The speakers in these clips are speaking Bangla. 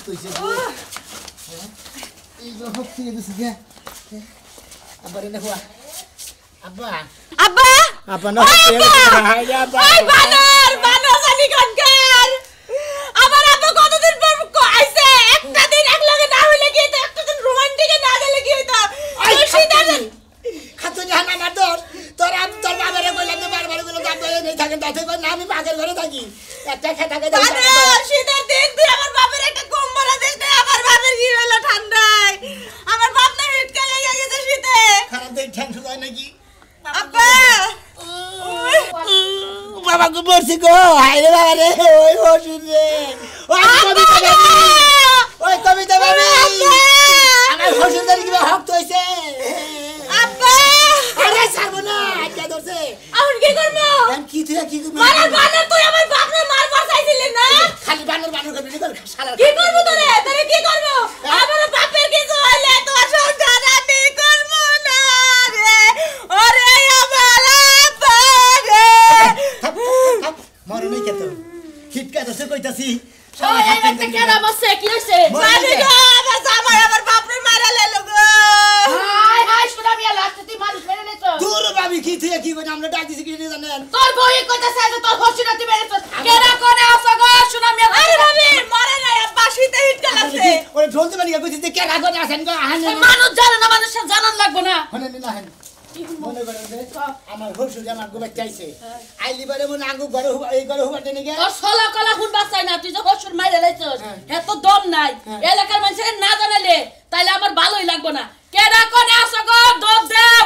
শক্ত হয়েছে এই যে শক্ত হয়ে গেছে গিয়া আব্বা রে দেখো আব্বা আব্বা আব্বা না হয়ে হাই আব্বা ওই বানর বানর জানি কানকার আমার আব্বা কতদিন পর আইছে একটা দিন এক লগে না হইলে কি হইতো একটা দিন রোমান্টিকে না গেলে কি হইতো তুই শীতের দিন খাতো জাহান তোর আম তোর বাবারে তো বারবার বললাম দাম দয়ে নেই থাকেন তাতে না আমি পাগের ঘরে থাকি একটা খেতাকে দেই বানর শীতের দিন তুই আমার বাপের একটা কম্বল দিস না আমার বাপের কি হইল ঠান্ডায় আমার বাপ না হিটকে লেগে গেছে শীতে খারাপ দেই ঠ্যাং শুকায় নাকি আব্বা বাবা গো। হাইরে বাবা রে ওই ওষুধ রে। ওই কবিতা বাবি। ওই কবিতা বাবি। আমার শ্বশুরদের কিবা হক হইছে? আব্বা! আরে ছাড়বো না আজ্ঞা ধরছে। এখন কি করব? আমি কি তুই কি করবি? মারার বানর তুই আমার বাপরে মারবার চাইছিলি না? খালি বানর বানর করবি না শালা কি করব তোরে তোরে কি করব আমার বাপের কিছু হইলে তোর সংসার আমি করব না রে ওরে আমার আব্বা রে মরে নাই কেতো হিটকা ধরছে কইতাছি ওই একটা কেরাম আছে কি হইছে বাড়ি গো আমার জামাই আমার বাপরে মারা লেলো গো হাই হাই শুনা মিয়া লাস্টে তুই মানুষ মেরে নিছ দূর ভাবি কি তুই কি কই আমরা ডাক দিছি কি জানেন তোর বই কইতাছে যে তোর হসিনা তুই মেরে নিছ কেরা কোনে আসো গো শুনা মিয়া আরে ভাবি মরে নাই আব্বা শীতে হিটকা লাগছে ওরে ঢোলতে পারি কইছি যে কে রাগো না আছেন গো? আহেন মানুষ জানে না মানুষ জানান লাগবো না। হনে না হেন মনে করেন যে আমার শ্বশুর আমার গোবার চাইছে। আইলি বারে মনে আঙ্গু ঘরে এই ঘরে হুবার দেনে গে তোর সলা কলা হুন বাঁচাই না তুই যে হসুর মাইরে লাইছস হ্যাঁ। হে তো দম নাই। এলাকার মানুষের না জানালে তাইলে আমার ভালোই লাগবো না। কেডা কোনে আসো গো দম দাও।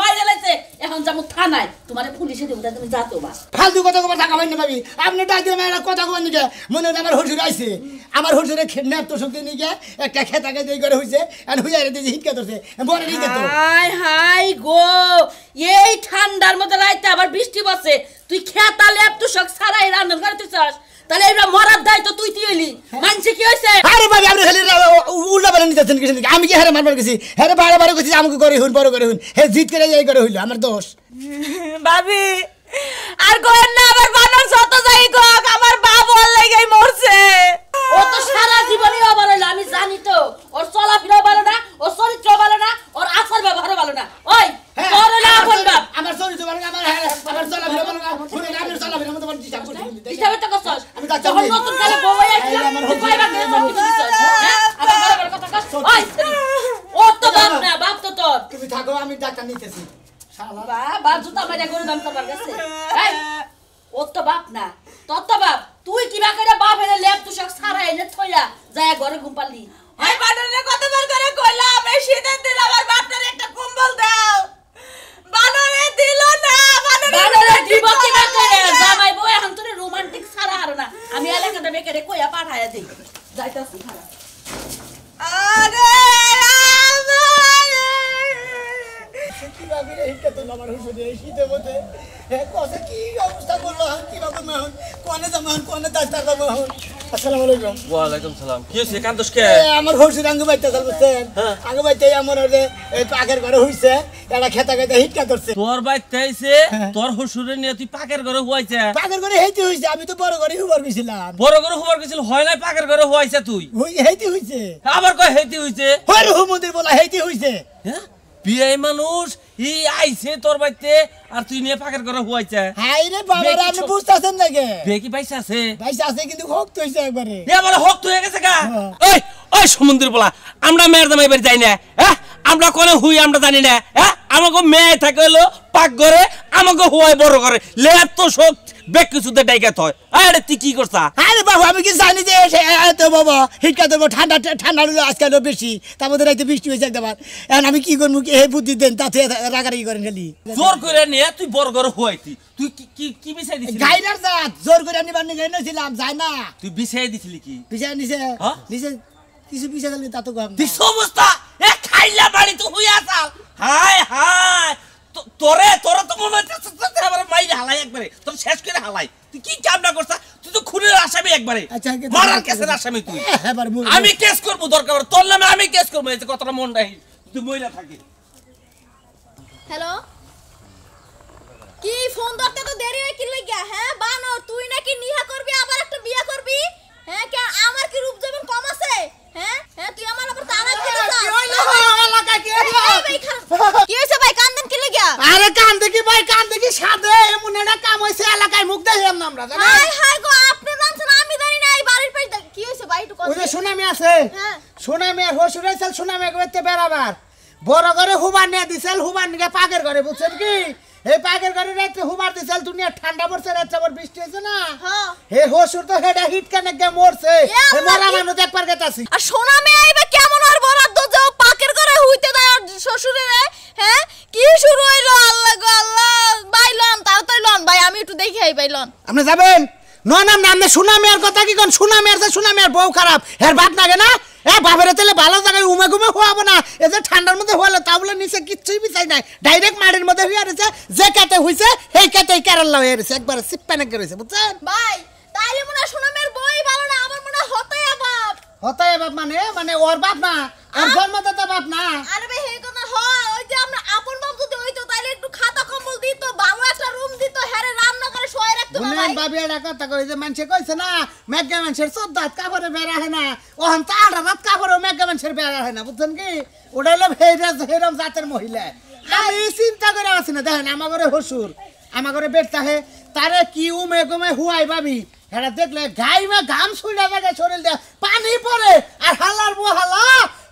মাইরে লাইছে। এখন যাব থানায়। তোমারে পুলিশে দেবো তাই তুমি যাতো বা ফালতু কথা কবার থাকা হয় না ভাবি। আপনি ডাক দিয়ে মেয়েরা কথা কবার নিকে। মনে হয় আমার শ্বশুর আইছে। আমার শ্বশুরে নেপ তো শক্তি নিকে একটা খেতাকে দিয়ে করে হইছে আর হুইয়া রে দিয়ে হিটকা ধরছে। বলে নিকে তো। হাই হাই গো! এই ঠান্ডার মধ্যে রাইতে আবার বৃষ্টি বসে তুই খেতা লেপ তুই সব সারাই রান্নার ঘরে তুই চাস। তাহলে এবার মরার দায়িত্ব তুই তুই এলি। মানছে কি হয়েছে আরে ভাবি আপনি খালি উল্টা বেলা নিতেছেন কিছু আমি কি হারে মারবার গেছি? হ্যাঁ বারে বারে গেছি আমাকে করে হইন বড় করে হইন হে জিত করে যাই করে হইল আমার দোষ। ভাবি আর কোয়েন না আমার বানর যত যাই গোক আমার বাপ ওর লেগেই মরছে। ও তো সারা জীবনই হইল আমি জানি তো। ওর চলাফেরাও ভালো না ওর চরিত্র ভালো না ওর আচার ব্যবহারও ভালো না ওই হ্যাঁ, তোর হলো আপন বাপ আমার চরিত্র ভালো না, আমার হ্যাঁ, আমার চলাফেরা ভালো না শুনে না, আমি চলাফেরা মতো বলছি চাপ করছি হিসাবে তো করছস আমি ডাক্তার যখন নেই। নতুন কালে বউ আসছিল এই আমার তুই হচ্ছে- কয়বার করে সব কিছু দিছস হ্যাঁ আবার বড় বড় কথা কস ওই ও তো বাপ না বাপ তো তোর তুমি থাকো আমি ডাক্তার নিতেছি শালা বাবা জুতা মারিয়া গরু দাম করবার গেছে এই, ওর তো বাপ না তোর তো বাপ তুই কিবা করে বাপ এনে লেপ তুই সব সারা এনে থইয়া যায় ঘরে ঘুম পারলি ওই বানরে কতবার করে কইলাম এই শীতের দিন আমার বাপটার একটা কম্বল দাও বানরে দিল না বানরে বানরে দিব কিবা করে জামাই বউ এখন তোরে রোমান্টিক সারা আর না আমি এলাকাটা বেকারে কইয়া পাঠায়া দেই যাইতাছি খারাপ আরে আমারে কি ভাবি রে হিটকা তো আমার হুশুরে এই শীতের মধ্যে হ্যাঁ কসে কি অবস্থা করল কি রকম এখন কোনে জামান কোনে দাস্তার যাব এখন আসসালামু আলাইকুম। ওয়ালাইকুম সালাম। কি হয়েছে? কান্দোস কে? আমার হুশুর আঙ্গু বাইতে চলছেন হ্যাঁ। আঙ্গু বাইতে আমার যে পাকের ঘরে হইছে এটা খেতা খেতে হিটকা ধরছে। তোর বাইতে আইছে হ্যাঁ। তোর শ্বশুরে নিয়ে তুই পাকের ঘরে হুয়াইছে? পাকের ঘরে হেইতে হইছে আমি তো বড় ঘরে হুবার গেছিলাম। বড় ঘরে হুবার গেছিল হয় নাই পাকের ঘরে হুয়াইছে তুই? হই হেইতে হইছে। আবার কয় হেতি হইছে? হই বলা হেইতে হইছে। হ্যাঁ? বিয়ে মানুষ ই আইছে তোর বাইতে আর তুই নিয়ে পাকের ঘরে হুয়াইছে। হাই রে বাবা রে, আপনি বুঝতেছেন বিয়ে কি? পাইছে আছে। ভাই আছে কিন্তু হোক তো হইছে একবারে। এ আমার হক হয়ে গেছে গা? হ্যাঁ। ওই ওই সমুদ্র বলা আমরা মেয়ের বাড়ি যাই না হ্যাঁ আমরা কোনে হুই আমরা জানি না হ্যাঁ আমাকে মেয়ে থাকে হলো পাক ঘরে আমাকে হুয়াই বড় করে লে তো শোক বেক কিছুতে ডাইকা থয়। আরে তুই কি করছা? আরে বাবু আমি কি জানি যে এত বাবা হিটকা দেবো ঠান্ডা ঠান্ডা হলো আজকে বেশি তার মধ্যে রাইতে বৃষ্টি হয়েছে একবার এখন আমি কি করব হে বুদ্ধি দেন তাতে রাগারাগি করেন খালি। জোর করে নিয়ে তুই বড় ঘরে হুয়াইতি তুই কি কি বিছাই দিছিলি? গাইডার জাত জোর করে গেছিলাম যায় না। তুই বিছাই দিছিলি কি? পিছিয়ে নিছে হ্যাঁ? নিছে কিছু পিছিয়ে গেলে তা তো কম তুই সমস্ত এ খাইলা বাড়ি তো হুইয়া চাল। হায় হায়! একবারে। তোর শেষ করে হালাই। তুই কি কামনা করছা? তুই তো খুনের আসামি একবারে। আচ্ছা, মারার কেসের আসামি তুই। আমি কেস করব দরকার তোর নামে আমি কেস করব। এই যে কতটা মন রাখি তুই মহিলা থাকি। হ্যালো? কি ফোন ধরতে তো দেরি হয় কি লইগা? হ্যাঁ বানর তুই নাকি নিহা করবি আবার একটা বিয়ে করবি? হ্যাঁ কে আমার হ্যাঁ? হ্যাঁ তুই আমার উপর তারা খেলে কি হইল? আমার লাগা ভাই কান্দন কি লাগিয়া এমন একটা কাম হইছে এলাকায় মুখ দেখাম আপনি জানেন আমি জানি বাড়ির পাশ কি ভাই একটু কথা সুনামি আছে। হ্যাঁ। সুনামি আর হসুর আইছাল সুনামি করতে বেরাবার বড় ঘরে হুবান নিয়ে দিছাল হুবান নিয়ে পাগের ঘরে বুঝছেন কি? এই পাকের ঘরে রাত্রে হুবার দিছিল দুনিয়া ঠান্ডা পড়ছে রাত্রে আবার বৃষ্টি হয়েছে না? হ্যাঁ। হে হসুর তো হেডা হিট কানে গে মরছে? হে মরা মানুষ একবার গেতাছি। আর সোনা মেয়ে আইবে কেমন আর বরাদ্দ যে ও পাকের করে হইতে দেয় ওর শ্বশুরের হ্যাঁ? কি শুরু হইল? আল্লাহ গো আল্লাহ। বাইলন তাড়াতাড়ি লন। ভাই আমি একটু দেখে আই বাইলন আপনি যাবেন? না না না আপনি সুনামি কথা কি কোন? সুনামি আর সুনামি আর বউ খারাপ হের বাপ লাগে না? এ বাপের তেলে ভালো জায়গায় উমে গুমে হওয়াবো না। এই যে ঠান্ডার মধ্যে হলে তা বলে নিচে কিচ্ছুই বিচাই নাই। ডাইরেক্ট মাটির মধ্যে হইয়া রয়েছে যে কেটে হইছে সেই কেটে কেরাল্লা হয়ে রয়েছে একবার সিপ্পানে রয়েছে বুঝছেন? ভাই তাইলে মনে হয় সোনা বই ভালো না আমার মনে হয় হতাই বাপ। হতায় বাপ মানে? মানে ওর বাপ না? ওর জন্মদাতা বাপ না? আরে ভাই হে কথা হয় ওই যে আমরা আপন বাপ যদি হইতো তাইলে একটু খাতা কম্বল দিত ভালো একটা রুম দিত হ্যারে রান্না করে শোয় বুনেন ভাই। বাবি এটা কথা কই যে মানুষে কইছে না মেঘা মানুষের চোদ্দ হাত কাপড়ে বেড়া হয় না ওখান তো আট হাত কাপড়ে মেঘা মানুষের বেড়া হয় না বুঝছেন কি? ওটা হলো হেরা হেরম জাতের মহিলা। আমি চিন্তা করে আছি না দেখেন আমার ঘরে হসুর আমার ঘরে বেড থাকে তারে কি উমে গুমে হুয়াই ভাবি হেরা দেখলে গাইমে ঘাম ছুড়া থাকে শরীর দিয়ে পানি পড়ে আর হালার বু হালা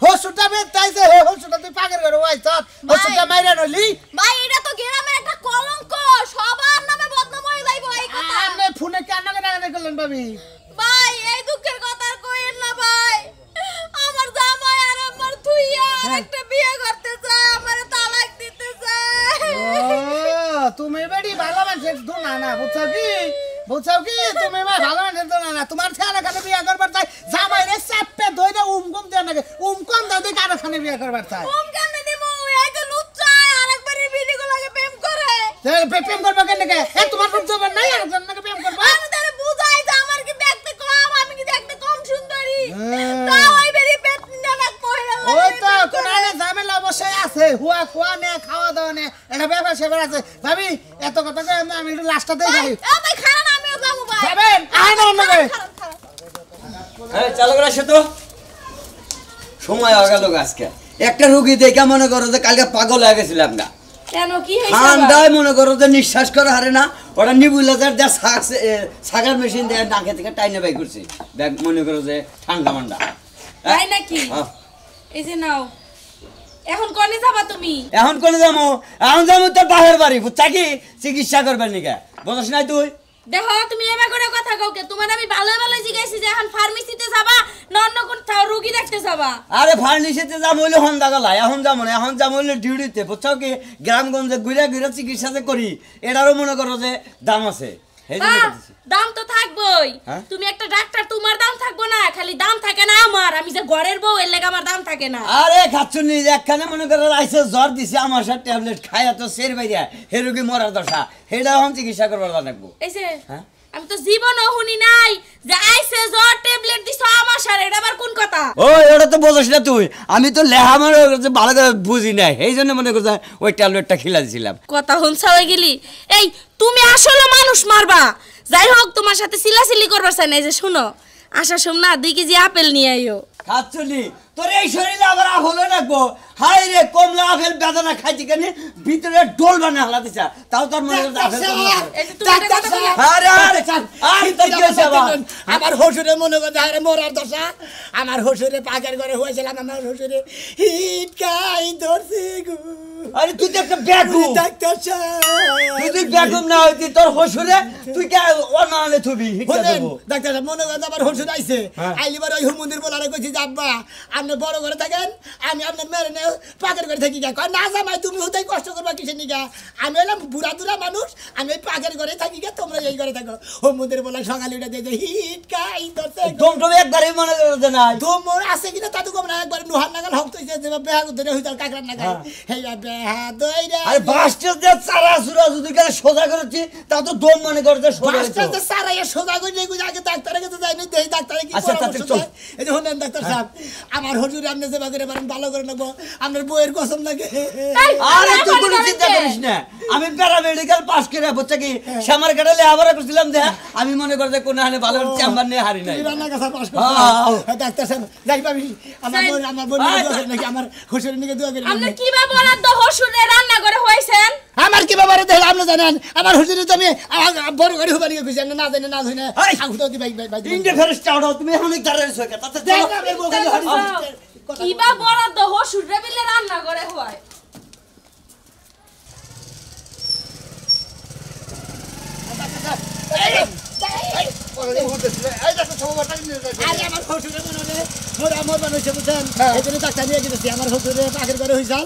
হসুরটা বেদ তাইছে হে হসুরটা তুই পাগের ঘরে ওয়াইছ হসুরটা মাইরা নলি ভাই এটা তো গ্রামের একটা কলঙ্ক সবার নামে বদনাম এই কথা। আপনি ফোনে কেন কেন করলেন ভাবি? ভাই এই দুঃখের কথা আর কইেন না ভাই। আমার জামাই আর আমার থুইয়া আর হ্যাঁ। বিয়ে করতে চায় আমার তালাক দিতে চায়। তুমি বেড়ি ভালো মানুষের দোনা না বুঝছ কি? বুঝছ কি? তুমি মা ভালো মানুষের দোনা না তোমার ছেলে খানে বিয়ে করবার চাই জামাই রে চাপে ধরে উমকুম দেওয়া নাকি উমকুম দাও দিকে আরও খানে বিয়ে করবার চাই কেমনে দিমু এই যে লুচ্চা আরেকবার এই বিড়ি গুলাকে প্রেম করে তাহলে প্রে- প্রেম করব কেন কে এ তোমার রূপ জবার নাই আর জনকে প্রেম করব আমি তারে বুঝাই যে আমার কি দেখতে কম আমি কি দেখতে কম সুন্দরী হ্যাঁ। তাও ওই বেরি পেট নাক কইরা ওই তো কোন আরে ঝামেলা অবশ্যই আছে হুয়া খোয়া নে খাওয়া দাওয়া নে এটা ব্যাপার সেবার আছে। ভাবি এত কথা কই আমি- একটু যাই। ভাই খারাপ আমিও যাব ভাই। যাবেন আয় না অন্য এই চালু করে আসে তো। সময় হয়ে গেল আজকে। একটা রুগী দেখে মনে করো যে কালকে পাগল হয়ে গেছিলাম না কেন কি হয়েছে? ঠান্ডায় মনে করো যে নিঃশ্বাস করে হারে না ওটা নিবুলাজার দিয়ে শাক শাকার মেশিন দিয়ে নাকে থেকে টাইনে বাই করছে। ব্যাগ মনে করো যে ঠান্ডা মান্ডা। তাই নাকি? হ্যাঁ। এই যে নাও। এখন কনে যাবা তুমি? এখন কোনে যাব এখন তোর বাহের বাড়ি বুঝছা কি? চিকিৎসা করবেন নিকে? বুঝছ নাই তুই? দেখো তুমি এবার করে কথা কাউকে তোমার আমি ভালো ভালো জিজ্ঞাসি যে এখন ফার্মেসিতে যাবা না অন্য রুগী দেখতে যাবা? আরে ফার্নিসিতে যাব হইলে হন্দা গলা এখন যাব না এখন যাব হইলে ডিউটিতে বুঝছ কি? গ্রামগঞ্জে ঘুরে ঘুরে চিকিৎসা যে করি এটারও মনে করো যে দাম আছে। জন্য করতেছি। দাম তো থাকবই। হ্যাঁ? তুমি একটা ডাক্তার তোমার দাম থাকব না খালি দাম থাকে না আমার। আমি যে ঘরের বউ এর লেগে আমার দাম থাকে না। আরে খাচ্ছুনি একখানে মনে করো আইসে জ্বর দিছে আমার সাথে ট্যাবলেট খাইয়া তো সের বাইরে হে রোগী মরার দশা সেটা এখন চিকিৎসা করবার লাগবো এই যে হ্যাঁ? আমি তো জীবনও শুনি নাই যে আইসে জ্বর ট্যাবলেট দিছ আমার সারে এটা আবার কোন কথা? ও ওটা তো বোঝাস না তুই। আমি তো লেহা মনে ভালো করে বুঝি নাই এই জন্য মনে করছে ওই ট্যাবলেটটা খিলা দিছিলাম কথা হুনসা হয়ে গেলি এই তুমি আসলে মানুষ মারবা। যাই হোক, তোমার সাথে সিলাসিলি করবার চাই না যে শুনো আসার সময় না দুই কেজি আপেল নিয়ে আইও। খাচ্ছুনি তোর এই শরীরে আবার আফল রাখব হাই রে কমলা আপেল বেদনা খাইছি কেন ভিতরে ডোল বানা হালা দিছা তাও তোর মনে? আমার হসুরে মনে করছে আরে মোরার দশা। আমার হসুরে পাকের ঘরে হয়েছিলাম আমার হসুরে হিট কাই ধরছে গো। আরে তুই তো একটা ব্যাগু ডাক্তার তুই তুই সাহেব ব্যাগু না হইতি তোর হসুরে তুই কে অন্য আলে থুবি হিটা বলেন দেবো? ডাক্তার সাহেব মনে করেন আমার হসুর আইছে। হ্যাঁ। আইলিবার ওই মন্দির বলারে কইছি যে আব্বা আপনি বড় ঘরে থাকেন আমি আপনার মেরে নে পাকের ঘরে থাকি গা। না জামাই তুমি হতেই কষ্ট করবা কিসের নিগা? আমি হলাম বুড়া দুরা মানুষ আমি ওই পাকের ঘরে থাকি গা তোমরা এই ঘরে থাকো। ও মন্দির বলা সকালে উঠে দিয়ে হিট কাই একবারই মনে করছে না। আছে কিনা তা তো কম না একবার নোহার নাগাল হক তুই যে বেহা ধরে হইতাল কাকরার নাগাল। হেয়া। বেহা দইরা আরে বাসটা যে চারা চুরা যদি সোজা করেছি তা তো দম মনে করছে সোজা বাসটা। যে সোজা করে নিয়ে আগে ডাক্তারের কাছে যাইনি দেই ডাক্তারে কি আচ্ছা, পরামর্শ। দেয়? এই যে ডাক্তার সাহেব আমার হুজুর আপনি সেবা করে পারেন ভালো করে নেব আপনার বইয়ের কসম লাগে আরে তুই কোনো চিন্তা করিস না। আমি প্যারামেডিক্যাল পাস করে বুঝছে কি? শ্যামার কাটালে আবার করছিলাম যে আমি মনে করছে কোন হানে ভালো চেম্বার নিয়ে হারি নাই। রান্না কাছা পাস হ্যাঁ। করছ ডাক্তার সাহেব যাই পাবি। আমার। বোন আমার বোন আয়, নাকি আমার হুজুরের নিকে দোয়া করে আপনি কি বা বলার তো হসুরে রান্না করে হইছেন আমার কি বাবার দেখ আপনি জানেন? আমার হুজুরি তো আমি বড় করে হুবারি খুঁজছি আমি না জানি না জানি। আগুতো দি ভাই ভাই ভাই তিনটে ফেরস চাও তুমি এখন দাঁড়িয়ে রয়েছো কে? তাতে দেখ চলো। না, বের বউ খালি হাঁড়ি আহ, দিচ্ছে। কথা কিবা বরাদ্দ হসুরে বিলে রান্না করে হয় আরে আমার শ্বশুরে মনে হয় মোর আমার বানাইছে বুঝছেন এই জন্য ডাক্তার নিয়ে গেছি আমার শ্বশুরে পাকের ঘরে হইছাল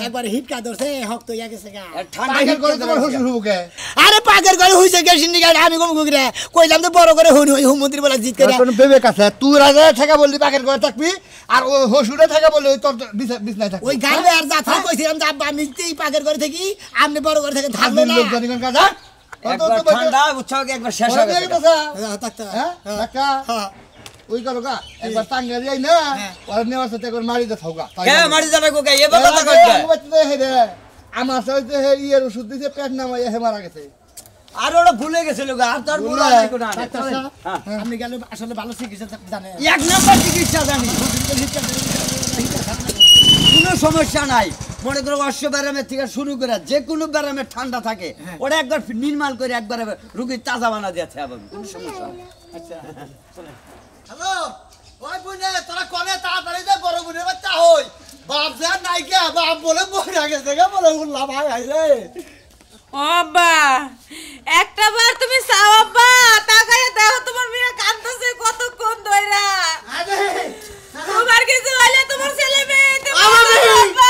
একবার হিটকা ধরছে হক তো ইয়া গেছে গা। পাগের করে করে তোমার। শ্বশুর হুকে আরে পাকের ঘরে হইছে গে সিন্ডিকা আমি কম গুগরে কইলাম তো বড় করে হইন হই হুমন্ত্রী বলা জিত করে। কোনো বেবে কাছে তুই রাজা থাকা বললি পাগের করে থাকবি আর ও হসুরে থাকা বললি তোর বিছনায় থাকবি। ওই গালে আর জাথা কইছিলাম যে আব্বা আমি পাকের ঘরে থাকি আপনি বড় ঘরে থেকে থাকল না। লোক জানি কোন কাজা একবার ঠান্ডা উৎসাহ একবার শেষ হবে হ্যাঁ, হ্যাঁ কাকা হ্যাঁ। ওই করো কা একবার টাঙ্গে যাই না হ্যাঁ। ওর নেওয়ার সাথে একবার মারি দে থাকা কে মারি যাবে কোকে এ বাবা তা করবে আমার সাথে হে ইয়ের ওষুধ দিছে পেট নামাই হে মারা গেছে। আর ওরা ভুলে গেছিল গো, আর তার ভুল কোনো আর। সাহেব, হ্যাঁ। আপনি গেলে আসলে ভালো চিকিৎসা জানেন এক নাম্বার চিকিৎসা জানি। কোনো সমস্যা নাই। মনে করো অশ্ব ব্যারামের থেকে শুরু করে যে কোনো ব্যারামের ঠান্ডা থাকে ওটা একবার নির্মাল করে একবার রুগীর তাজা বানা দিয়েছে আবার। কোনো সমস্যা নেই। হ্যালো? ওই বুনে তোরা কোনে তাড়াতাড়ি যা বড় বুনে বাচ্চা হই। বাপ যা নাই বাপ বলে মরে গেছে গে বলে উল্লা ভাই আইলে। ও একটা বার তুমি চাও আব্বা তাকায় দেখো তোমার মেয়ে কাঁদতেছে কতক্ষণ ধইরা। আরে তোমার কিছু হলে তোমার ছেলে মেয়ে তোমার আব্বা।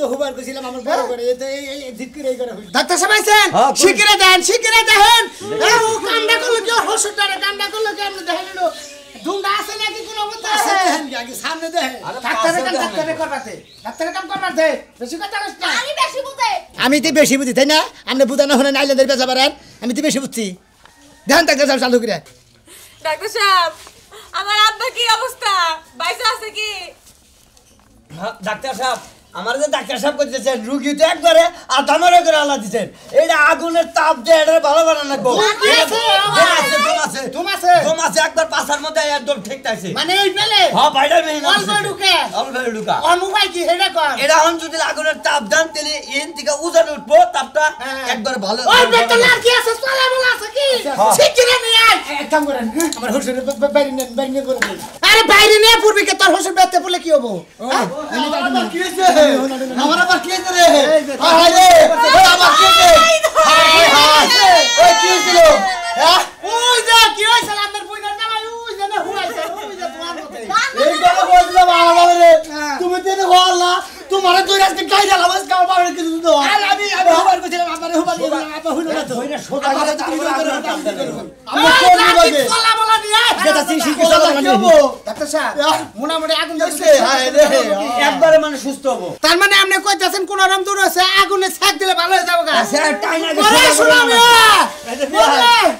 তো হুবার কইছিলাম আমার বড় করে এই তো এই এই এই করে ডাক্তার সাহেব আইছেন? শিকিরে দেন শিকিরে দেন। এই ও কামটা করল কি? হসুটারে কামটা করল কি? আপনি দেখেন লো দুমটা আছে নাকি কোন অবস্থা? আছে। দেখেন কি আগে সামনে দেখেন। ডাক্তারের কাম পাশে করবাতে। ডাক্তারের কাম করবাতে বেশি কথা কইছ না। আমি বেশি বুঝে। আমি তো বেশি বুঝি তাই না? আপনি বুঝানো হলে নাইলেন্দের বেচা পারেন আমি তো বেশি বুঝছি। ধ্যান ডাক্তার সাহেব চালু করে। ডাক্তার সাহেব আমার আব্বা কি অবস্থা? বাইসা আছে কি? হ্যাঁ, ডাক্তার সাহেব। আমার যে ডাক্তার সাহেব করতেছেন রুগী তো একবারে আধামারে করে আলা দিচ্ছেন এটা আগুনের তাপ দিয়ে এটা ভালো একবার পাশার মধ্যে একদম ঠিক মানে এই পেলে হ্যাঁ বাইরে মেহিন অল্প ঢুকে? অল্প ঢুকা। অনুপায় কি হেডা কর। এটা হন যদি আগুনের তাপ দেন তাহলে এন থেকে উজান উঠবো তাপটা হ্যাঁ। একবার ভালো ওই বেটা লাড়কি আছে? চলা বলা আছে কি? হ্যাঁ। শিগগিরই নিয়ে আয়। এক কাম করেন আমার হুজুর বাইরে নেন বাইরে নিয়ে করে আরে বাইরে নিয়ে পূর্বে কে? তোর বেতে বলে কি হব? কি হয়েছে? আমার আবার কি হয়েছে রে হায় রে ওই আমার কি হয়েছে হায় হায় ওই কি হয়েছিল হ্যাঁ ওই যে কি হইছে আমার ওই যে না হুয়াইছে ওই যে তোমার মতে এই কথা বলছিলাম আমার রে হ্যাঁ। তুমি তো এটা হল্লা তোমার দুই রাস্তা গাই দিলাম আজকে আমার বাবার কিছু হয় আর আমি আমি হুবার কইছিলাম আমার হুবার দিয়ে দিলাম আপা হইল না তো ওইটা সোজা আমার তো তুমি করে আমরা কোন বিভাগে? চলা বলা নিয়ে যেটা সেই শিক্ষিত বলা মোটামুটি আগুন একবারে মানে সুস্থ হব। তার মানে আপনি কইতাছেন কোন রকম দূর আছে আগুনে ছাক দিলে ভালো হয়ে যাবে।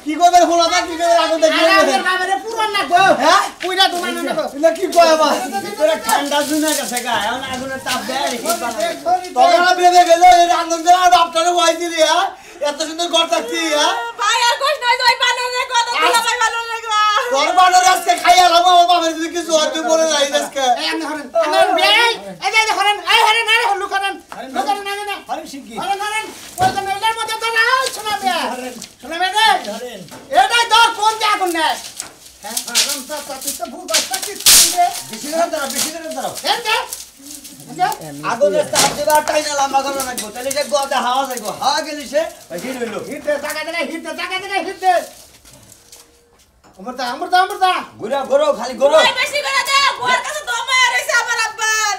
কি করবে থাক কি করবে আগুন দেখি বাবারে পুরান না গো। হ্যাঁ? পুইরা তোমার না গো। এটা কি কয় ঠান্ডা জুনে গেছে গা এখন আগুনের তাপ দেয় তখন গেল এই আর বাপটারে ভয় দিলি হ্যাঁ? এত সুন্দর ঘর থাকতি হ্যাঁ ভাই আর কষ্ট নয় ওই বানরে কত ভালো ভাই ভালো লাগল তোর বাড়ির আজকে খাইয়া লাম আমার বাবার যদি কিছু হয় তুই বলে নাই আজকে এই আপনি হরেন আমার বেই এই যে হরেন এই হরেন আরে হলু করেন লোকের না না আরে শিগগি হরেন হরেন ওই তো মেলার মধ্যে তো না শোনা বে শোনা বে রে এটাই ধর কোন যে আগুন নেয় হ্যাঁ আরাম সা সা তুই তো ভুল বাস্তা কি বেশি করে দাঁড়াও, বেশি করে দাঁড়াও। আগুনের তাপ দিবা টাইনা লম্বা করে রাখব তাহলে যে গদে হাওয়া যাইবো। হাওয়া গেলি সে হিট হইল। হিট দে জায়গা দে হিট দে জায়গা দে হিট দে। অমরদা অমরদা অমরদা ঘুরে ঘোরো খালি ঘোরো। বেশি করে দে বউয়ের কাছে দম রইছে আমার আব্বার।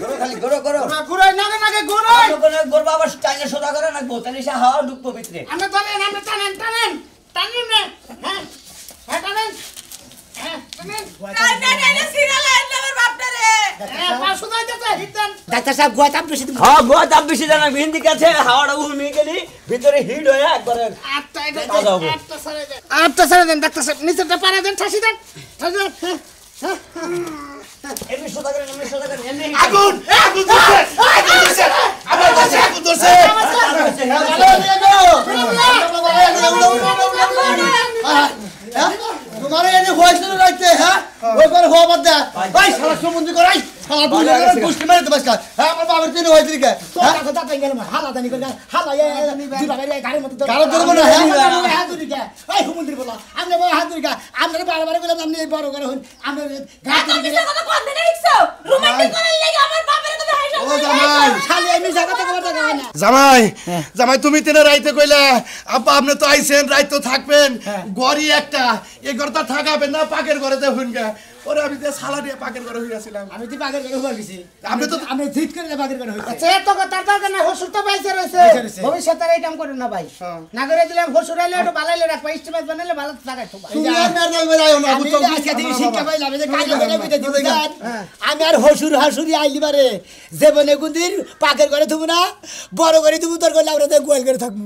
ঘোরো খালি ঘোরো করো করো ঘুরাই নাগে নাগে ঘুরাই ওখানে গরবা আবার টাইনে সোজা করে রাখব তাহলে সে হাওয়া ঢুকবো ভিতরে। আমি ধরেন আমি টানেন টানেন। টানেন না হ্যাঁ হ্যাঁ টানেন হ্যাঁ টানেন টাইনা টাইনা সিরা লাইন আমার বাপটা রে হ্যাঁ পাঁচশো যাইতেছে হিটেন ডাক্তার সাহেব গোয়া চাপ বেশি হ্যাঁ গোয়া চাপ বেশি জানা ভিন্দি কাছে হাওয়াটা উর্মি গেলি ভিতরে হিট হয়ে একবারে আটটা এটা। আটটা সারে দেন আটটা সারে দেন ডাক্তার সাহেব নিচেরটা পারা দেন ঠাসি দেন ঠাসি দেন হ্যাঁ এমনি সোজা করে এমনি সোজা করে এমনি আগুন আগুন ধরছে আগুন ধরছে আমার কাছে আগুন ধরছে তোমার এনে হয়েছিল রাখতে হ্যাঁ ওই করে হওয়া বাদ দেয় ভাই সারা সম্বন্ধে করাই সারা বুঝে করে গোষ্ঠী মেরে দেবাস হ্যাঁ আমার বাবার জন্য হয়েছিল কে হ্যাঁ? হালা দানি করে হালা দুটা গাড়ি গাড়ির মধ্যে কারও ধরবো না হ্যাঁ। হাত ধরি এই হুমন্ত্রী বলা। আপনি বড় হাত ধরি কে আপনার বারে বারে আপনি এই বড় করে হন। আপনার গাড়ি এত কথা কোন দিনে দেখছ রোমান্টিক করার লাগি আমার বাপের তুমি হাইসা ও জামাই। খালি কথা না। জামাই জামাই তুমি তেনে রাইতে কইলে আব্বা আপনি তো আইছেন রাইত তো থাকবেন। গড়ি একটা এ ঘরটা থাকাবেন না পাকের ঘরে যে হুন গা ওরে আমি যে সালা দিয়ে পাকের ঘরে হইয়াছিলাম। আমি তো হয়ে গেছি। আপনি তো আমি ঠিক করে বাগের করে হইছে। আচ্ছা এত কথা দরকার না হসুর তো বাইসে রয়েছে। ভবিষ্যতে আর এইটাম করেন না ভাই। না করে দিলাম হসুর আইলে একটু বালাইলে রাখবা ইস্টিমেট বানাইলে ভালো থাকাই তো তুমি আর না আমি যে আজকে থেকে শিক্ষা পাইলাম যে কাজে করে বিতে। আমি আর হসুর হাসুরি আইলি বারে জীবনে গুন্দির পাকের করে থুবু না বড় করে থুবু তোর করলে আমরা গোয়াল করে থাকব।